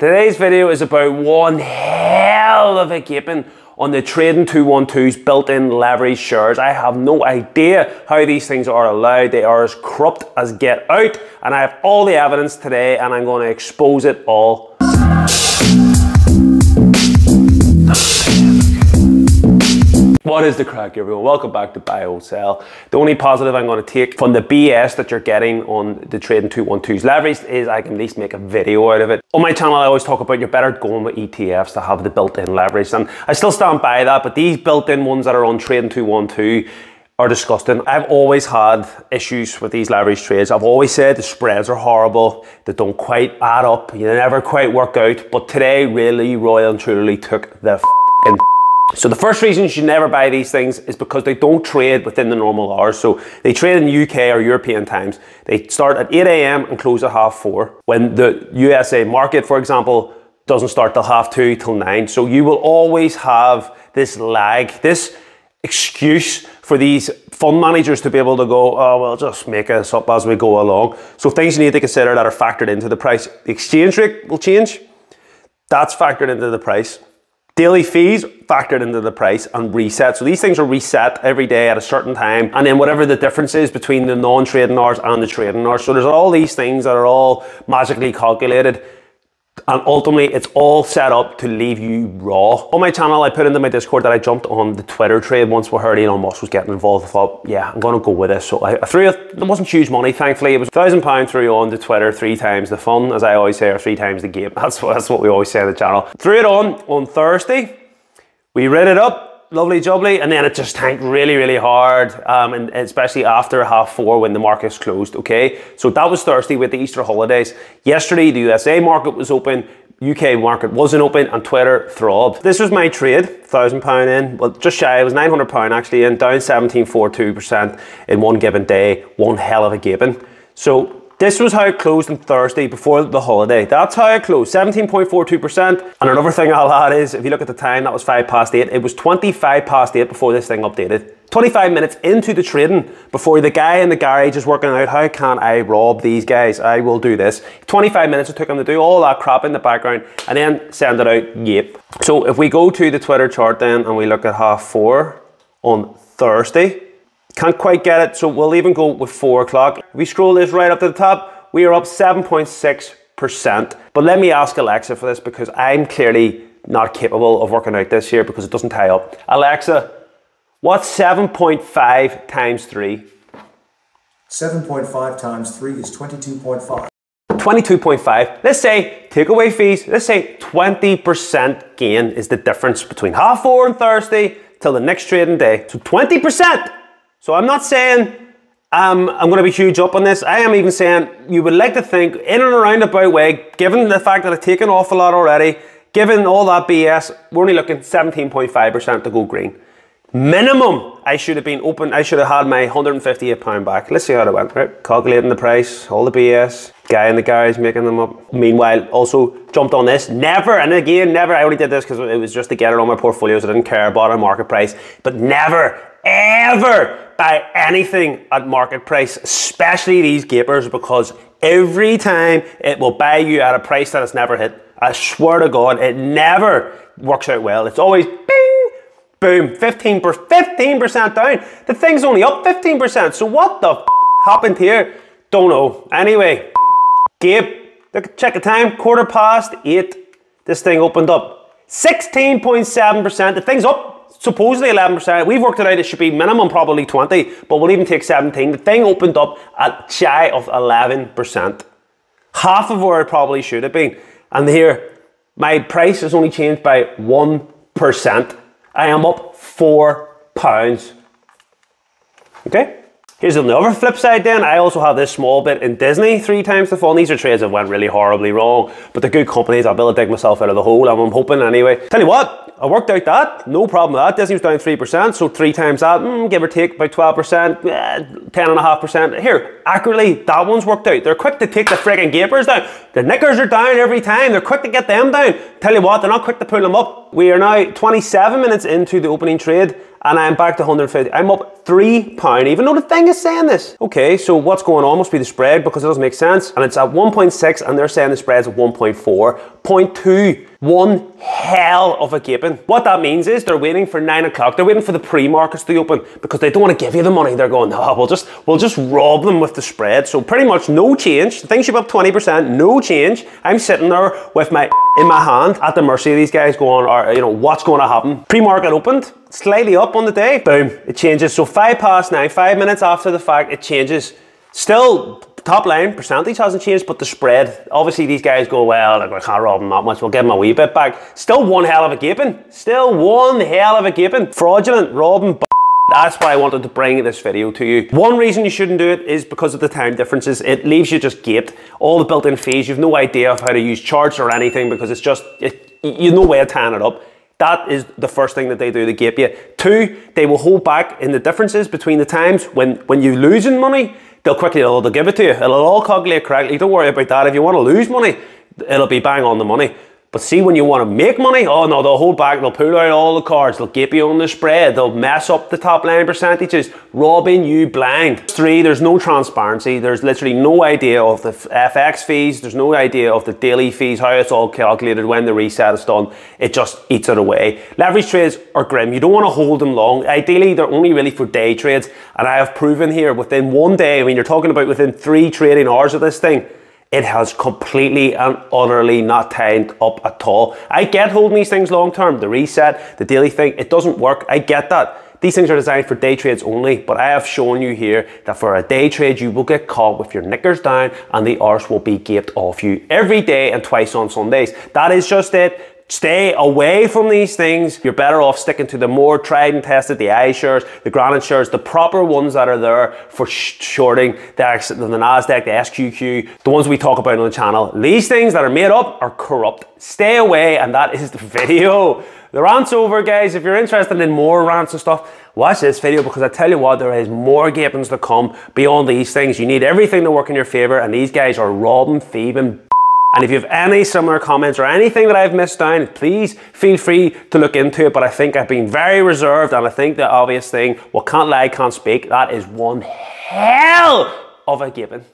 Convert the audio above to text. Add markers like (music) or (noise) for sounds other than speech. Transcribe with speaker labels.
Speaker 1: Today's video is about one hell of a gaping on the Trading 212's built-in leverage shares. I have no idea how these things are allowed. They are as corrupt as get out and I have all the evidence today and I'm going to expose it all. What is the crack, everyone? Welcome back to Hold Sell. The only positive I'm going to take from the BS that you're getting on the Trading 212's leverage is I can at least make a video out of it. On my channel, I always talk about you're better going with ETFs to have the built-in leverage, and I still stand by that, but these built-in ones that are on Trading 212 are disgusting. I've always had issues with these leverage trades. I've always said the spreads are horrible, they don't quite add up, you never quite work out, but today really, royal and truly took the so the first reason you should never buy these things is because they don't trade within the normal hours. So they trade in UK or European times. They start at 8 a.m. and close at half four. When the USA market, for example, doesn't start till half two till nine. So you will always have this lag, this excuse for these fund managers to be able to go, oh, well, just make us up as we go along. So things you need to consider that are factored into the price. The exchange rate will change. That's factored into the price. Daily fees factored into the price and reset. So these things are reset every day at a certain time. And then whatever the difference is between the non-trading hours and the trading hours. So there's all these things that are all magically calculated and ultimately, it's all set up to leave you raw. On my channel, I put into my Discord that I jumped on the Twitter trade once we heard Elon Musk was getting involved. I thought, yeah, I'm going to go with this. So I, I threw it. It wasn't huge money, thankfully. It was thousand pound threw on the Twitter three times the fun, as I always say, or three times the game. (laughs) That's what, that's what we always say on the channel. Threw it on on Thursday. We read it up lovely jubbly, and then it just tanked really, really hard, um, and especially after half four when the markets closed. Okay, so that was Thursday with the Easter holidays. Yesterday, the USA market was open. UK market wasn't open and Twitter throbbed. This was my trade, thousand pound in, well just shy, it was 900 pound actually in, down 17.42% in one given day, one hell of a gaping. So this was how it closed on Thursday before the holiday. That's how it closed, 17.42%. And another thing I'll add is, if you look at the time, that was 5 past 8. It was 25 past 8 before this thing updated. 25 minutes into the trading before the guy in the garage is working out how can I rob these guys? I will do this. 25 minutes it took him to do all that crap in the background and then send it out. Yep. So if we go to the Twitter chart then and we look at half four on Thursday, can't quite get it, so we'll even go with 4 o'clock. We scroll this right up to the top, we are up 7.6%. But let me ask Alexa for this because I'm clearly not capable of working out this here because it doesn't tie up. Alexa, what's 7.5 times 3?
Speaker 2: 7.5 times 3 is 22.5.
Speaker 1: 22.5. Let's say takeaway fees, let's say 20% gain is the difference between half four on Thursday till the next trading day. So 20%. So I'm not saying um, I'm going to be huge up on this. I am even saying you would like to think in and around about way, given the fact that I've taken off a lot already, given all that BS, we're only looking 17.5% to go green. Minimum, I should have been open. I should have had my 158 pound back. Let's see how it went. Right, calculating the price, all the BS. Guy in the garage making them up. Meanwhile, also jumped on this. Never, and again, never. I only did this because it was just to get it on my portfolios. I didn't care about a market price, but never, ever buy anything at market price, especially these gapers, because every time it will buy you at a price that it's never hit. I swear to God, it never works out well. It's always bing, boom, 15%, 15% down. The thing's only up 15%. So what the happened here? Don't know. Anyway, Gabe, look, check the time, quarter past eight. This thing opened up 16.7%. The thing's up supposedly 11%. We've worked it out, it should be minimum probably 20, but we'll even take 17. The thing opened up at shy of 11%. Half of where it probably should have been. And here, my price has only changed by 1%. I am up four pounds. Okay? Here's another flip side then. I also have this small bit in Disney three times the fun. These are trades that went really horribly wrong, but they're good companies. I'll be able to dig myself out of the hole, I'm hoping anyway. Tell you what, I worked out that. No problem with that. Disney was down 3%, so three times that, mm, give or take about 12%, eh, 10.5%. Here, accurately, that one's worked out. They're quick to take the frigging gapers down. The knickers are down every time. They're quick to get them down. Tell you what, they're not quick to pull them up. We are now 27 minutes into the opening trade and I'm back to 150. I'm up three pound, even though the thing is saying this. Okay, so what's going on must be the spread because it doesn't make sense. And it's at 1.6 and they're saying the spread's at 1.4. 0.2. One hell of a gaping. What that means is they're waiting for nine o'clock. They're waiting for the pre-markets to open because they don't want to give you the money. They're going, no, we'll just we'll just rob them with the spread. So pretty much no change. The thing should be up 20%, no change. I'm sitting there with my in my hand at the mercy of these guys going, or you know, what's going to happen? Pre-market opened, slightly up on the day, boom, it changes. So five past nine, five minutes after the fact, it changes. Still top line percentage hasn't changed, but the spread. Obviously, these guys go well. Like we can't rob them that much. We'll give them a wee bit back. Still one hell of a gaping. Still one hell of a gaping. Fraudulent robbing. That's why I wanted to bring this video to you. One reason you shouldn't do it is because of the time differences. It leaves you just gaped. All the built-in fees, you've no idea of how to use charts or anything because it's just, it, you know way of tying it up. That is the first thing that they do, they gape you. Two, they will hold back in the differences between the times when, when you're losing money they'll quickly they'll, give it to you. It'll all calculate correctly. Don't worry about that. If you want to lose money, it'll be bang on the money. But see, when you want to make money, oh no, they'll hold back, they'll pull out all the cards, they'll get you on the spread, they'll mess up the top line percentages, robbing you blind. Three, there's no transparency, there's literally no idea of the FX fees, there's no idea of the daily fees, how it's all calculated, when the reset is done, it just eats it away. Leverage trades are grim, you don't want to hold them long. Ideally, they're only really for day trades, and I have proven here within one day, I mean, you're talking about within three trading hours of this thing, it has completely and utterly not tied up at all. I get holding these things long term, the reset, the daily thing, it doesn't work. I get that. These things are designed for day trades only, but I have shown you here that for a day trade, you will get caught with your knickers down and the arse will be gaped off you every day and twice on Sundays. That is just it. Stay away from these things. You're better off sticking to the more tried and tested, the iShares, the Granite shares, the proper ones that are there for shorting the, the NASDAQ, the SQQ, the ones we talk about on the channel. These things that are made up are corrupt. Stay away, and that is the (laughs) video. The rant's over, guys. If you're interested in more rants and stuff, watch this video because I tell you what, there is more gapings to come beyond these things. You need everything to work in your favor, and these guys are robbing, thieving, and if you have any similar comments or anything that I've missed down, please feel free to look into it. But I think I've been very reserved, and I think the obvious thing, well, can't lie, can't speak, that is one hell of a given.